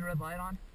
threw a light on?